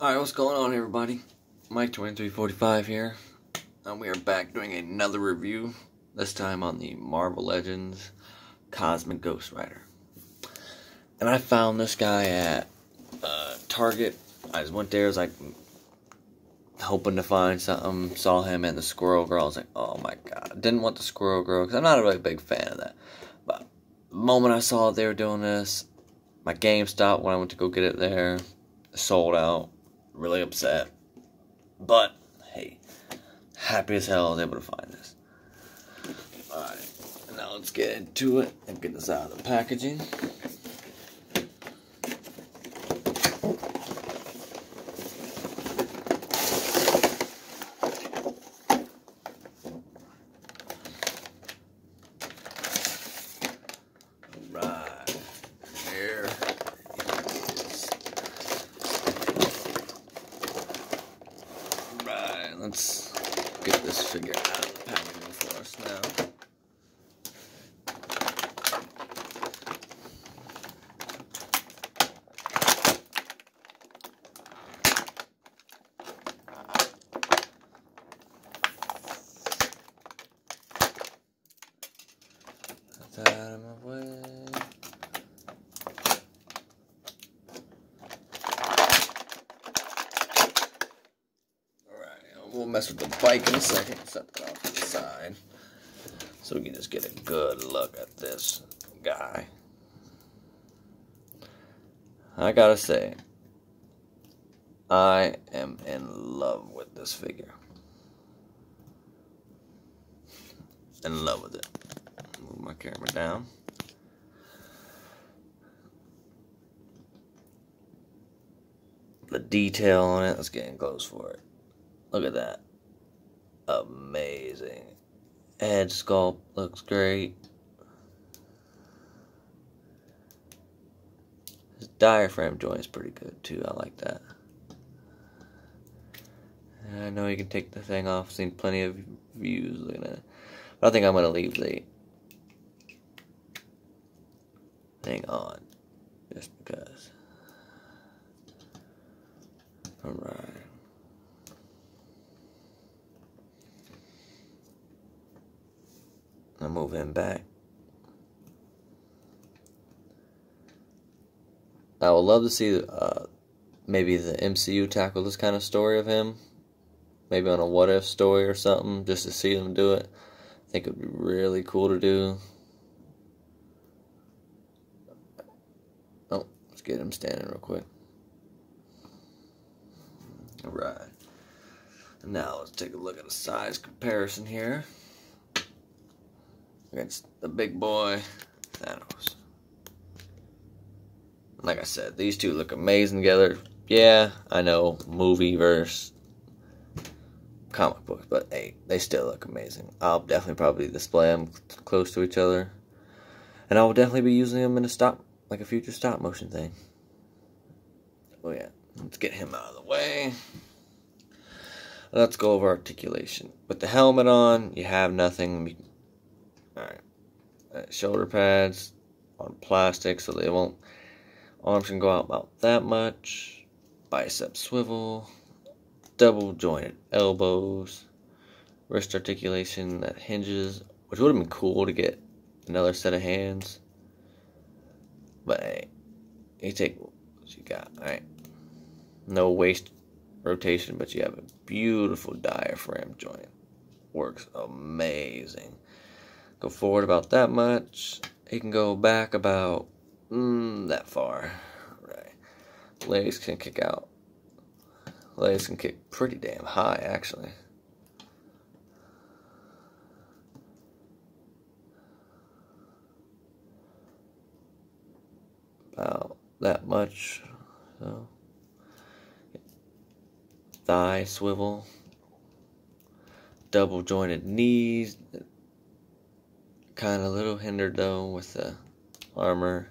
Alright, what's going on everybody? Mike2345 here. And we are back doing another review. This time on the Marvel Legends Cosmic Ghost Rider. And I found this guy at uh, Target. I just went there, I was like hoping to find something. Saw him and the Squirrel Girl. I was like, oh my god. Didn't want the Squirrel Girl because I'm not a really big fan of that. But the moment I saw they were doing this, my GameStop when I went to go get it there sold out really upset. But, hey, happy as hell I was able to find this. Alright, now let's get into it and get this out of the packaging. Let's get this figure out of the packaging for us now. Put that out of my way. Mess with the bike in a second. Set that off to the side. So we can just get a good look at this guy. I gotta say, I am in love with this figure. In love with it. Move my camera down. The detail on it, let's get in close for it. Look at that. Amazing. Head sculpt looks great. His diaphragm joint is pretty good too. I like that. I know you can take the thing off. Seen plenty of views looking at it. But I think I'm going to leave the thing on. Just because. Alright. I'll move him back. I would love to see uh, maybe the MCU tackle this kind of story of him. Maybe on a what if story or something, just to see them do it. I think it would be really cool to do. Oh, let's get him standing real quick. Alright. Now let's take a look at a size comparison here against the big boy, Thanos. Like I said, these two look amazing together. Yeah, I know, movie verse comic books, but hey, they still look amazing. I'll definitely probably display them close to each other. And I will definitely be using them in a stop, like a future stop motion thing. Oh yeah, let's get him out of the way. Let's go over articulation. With the helmet on, you have nothing. Alright. Uh, shoulder pads on plastic so they won't. Arms can go out about that much. Bicep swivel. Double jointed elbows. Wrist articulation that hinges. Which would have been cool to get another set of hands. But hey, you take what you got. Alright. No waist rotation, but you have a beautiful diaphragm joint. Works amazing go forward about that much. It can go back about mm, that far. Right. Legs can kick out. Legs can kick pretty damn high, actually. About that much. So. Thigh swivel. Double jointed knees kind of a little hindered though with the armor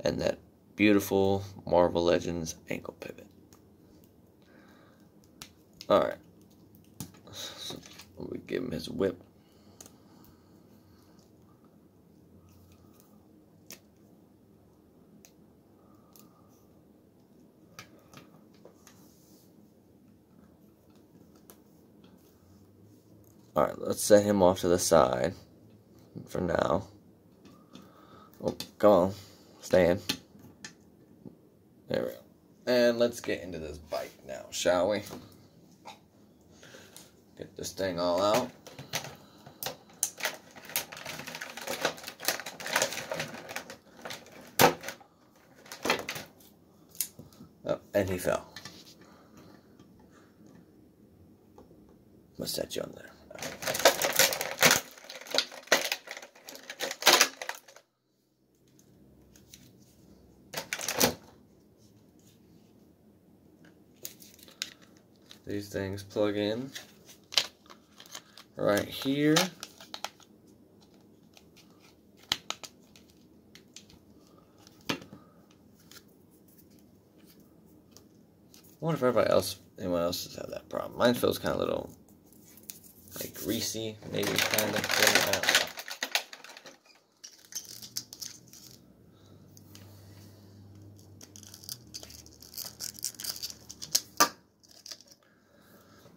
and that beautiful Marvel Legends ankle pivot. Alright. So we give him his whip. Alright, let's set him off to the side for now. Oh, come on. Stand. There we go. And let's get into this bike now, shall we? Get this thing all out. Oh, and he fell. Must set you on there. These things plug in right here. I wonder if everybody else, anyone else has had that problem. Mine feels kind of little, like greasy, maybe kind of thing.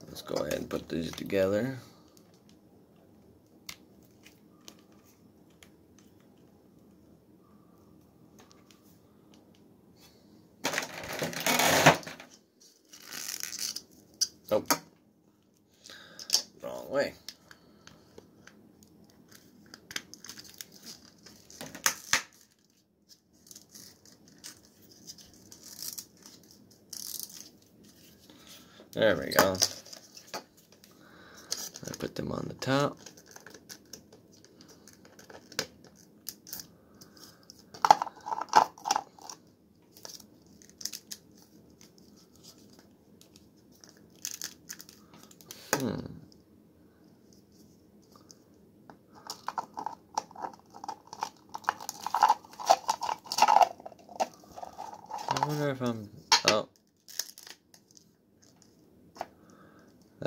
Let's go ahead and put these together. Oh. Wrong way. There we go. Them on the top. Hmm. I wonder if I'm. Oh.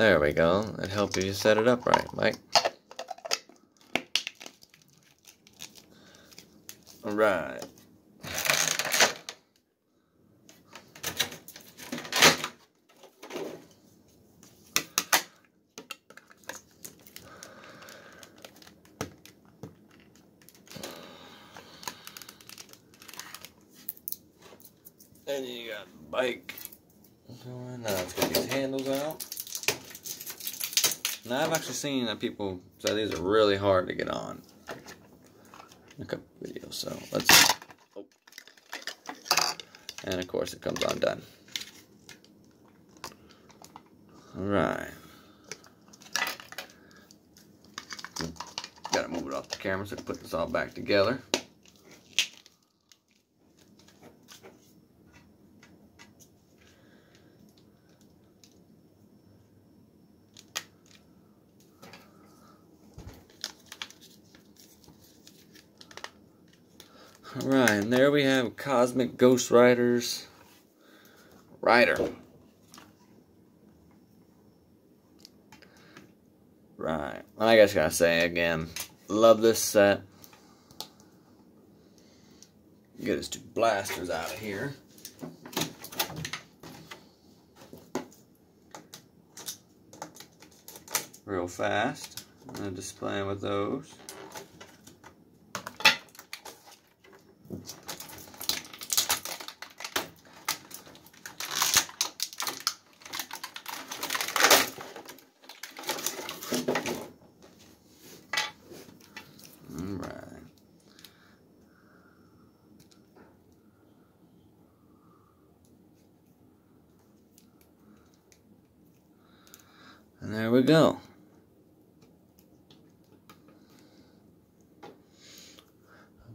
There we go. It helped you set it up right, Mike. Alright. And you got the bike going. Now let's get these handles out. Now I've actually seen that people say these are really hard to get on. A couple videos, so let's. Oh. And of course, it comes undone. All right. Gotta move it off the camera so I can put this all back together. Alright, and there we have Cosmic Ghost Riders Rider. Right. I guess gotta say again, love this set. Get his two blasters out of here. Real fast. I'm gonna display them with those. And there we go.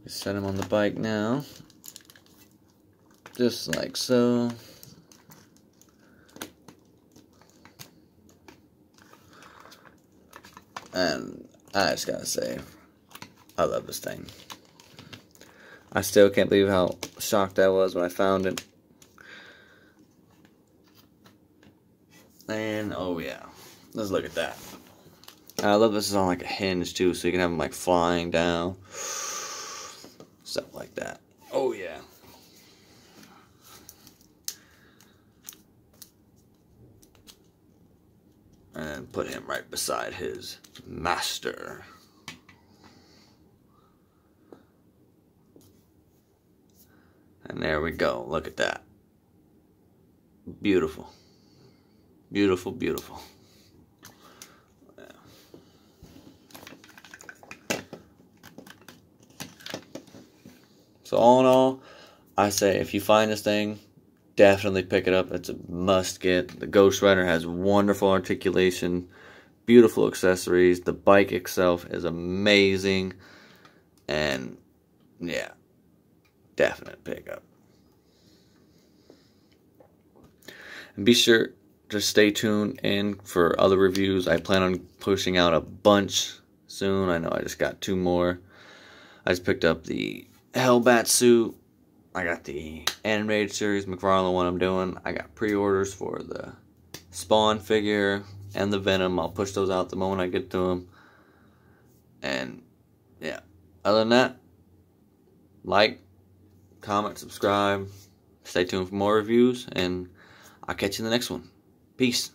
Set him on the bike now. Just like so. And I just gotta say, I love this thing. I still can't believe how shocked I was when I found it. And, oh yeah. Let's look at that. I love this is on like a hinge too, so you can have them like flying down. Stuff like that. Oh yeah. and put him right beside his master. And there we go. Look at that. Beautiful. Beautiful, beautiful. So all in all, I say if you find this thing, definitely pick it up. It's a must get. The Ghost Rider has wonderful articulation, beautiful accessories. The bike itself is amazing. And yeah, definite pickup. And be sure to stay tuned in for other reviews. I plan on pushing out a bunch soon. I know I just got two more. I just picked up the Hellbat suit I got the animated series McFarlane one I'm doing. I got pre-orders for the Spawn figure and the Venom. I'll push those out the moment I get to them. And yeah, other than that, like, comment, subscribe. Stay tuned for more reviews, and I'll catch you in the next one. Peace.